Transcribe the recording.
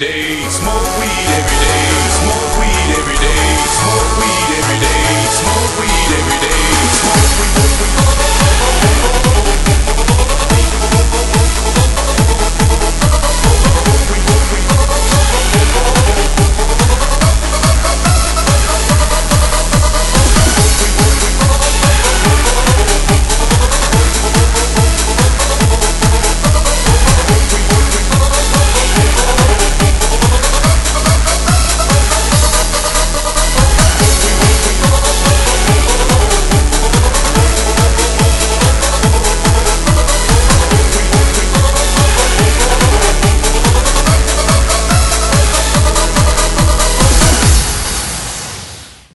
They smoke weed